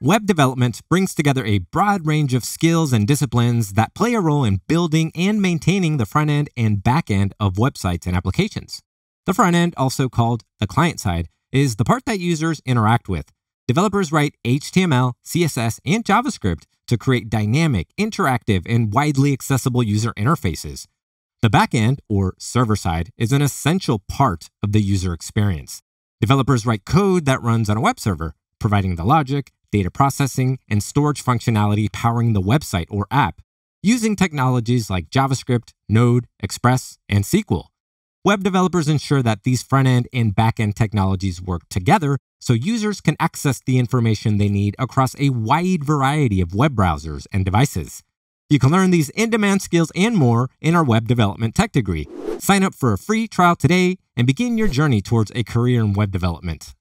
Web development brings together a broad range of skills and disciplines that play a role in building and maintaining the front end and back end of websites and applications. The front end, also called the client side, is the part that users interact with. Developers write HTML, CSS, and JavaScript to create dynamic, interactive, and widely accessible user interfaces. The backend, or server side, is an essential part of the user experience. Developers write code that runs on a web server, providing the logic, data processing, and storage functionality powering the website or app, using technologies like JavaScript, Node, Express, and SQL. Web developers ensure that these front end and back end technologies work together so users can access the information they need across a wide variety of web browsers and devices. You can learn these in demand skills and more in our web development Techdegree. Sign up for a free trial today and begin your journey towards a career in web development.